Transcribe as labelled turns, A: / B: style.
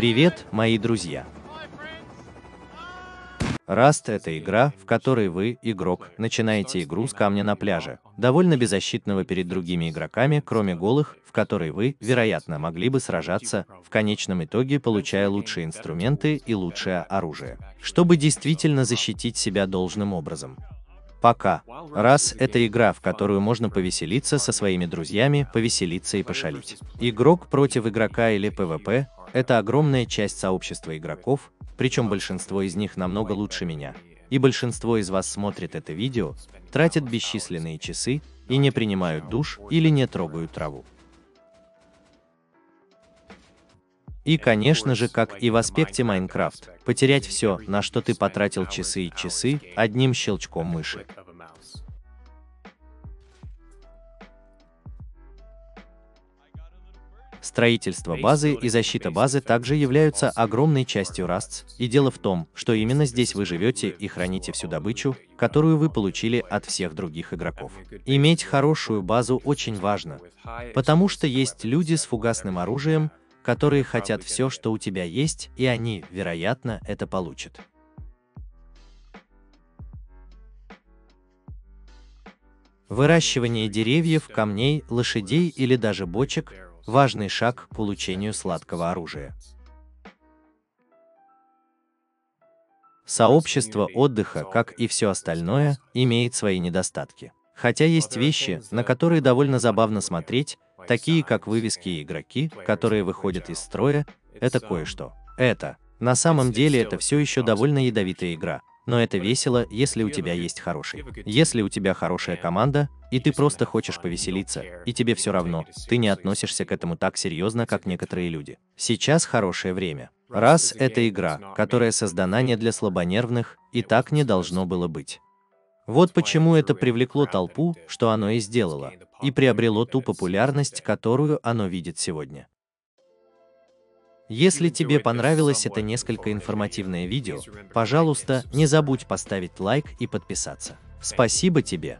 A: Привет, мои друзья! Раст – это игра, в которой вы, игрок, начинаете игру с камня на пляже, довольно беззащитного перед другими игроками, кроме голых, в которой вы, вероятно, могли бы сражаться, в конечном итоге получая лучшие инструменты и лучшее оружие, чтобы действительно защитить себя должным образом. Пока. Раз – это игра, в которую можно повеселиться со своими друзьями, повеселиться и пошалить. Игрок против игрока или PvP – это огромная часть сообщества игроков, причем большинство из них намного лучше меня. И большинство из вас смотрит это видео, тратят бесчисленные часы и не принимают душ или не трогают траву. И, конечно же, как и в аспекте Майнкрафт, потерять все, на что ты потратил часы и часы, одним щелчком мыши. Строительство базы и защита базы также являются огромной частью Rust, и дело в том, что именно здесь вы живете и храните всю добычу, которую вы получили от всех других игроков. Иметь хорошую базу очень важно, потому что есть люди с фугасным оружием, которые хотят все, что у тебя есть, и они, вероятно, это получат. Выращивание деревьев, камней, лошадей или даже бочек важный шаг к получению сладкого оружия. Сообщество отдыха, как и все остальное, имеет свои недостатки. Хотя есть вещи, на которые довольно забавно смотреть, такие как вывески и игроки, которые выходят из строя, это кое-что. Это. На самом деле это все еще довольно ядовитая игра, но это весело, если у тебя есть хороший. Если у тебя хорошая команда, и ты просто хочешь повеселиться, и тебе все равно, ты не относишься к этому так серьезно, как некоторые люди. Сейчас хорошее время. Раз это игра, которая создана не для слабонервных, и так не должно было быть. Вот почему это привлекло толпу, что оно и сделало, и приобрело ту популярность, которую оно видит сегодня. Если тебе понравилось это несколько информативное видео, пожалуйста, не забудь поставить лайк и подписаться. Спасибо тебе!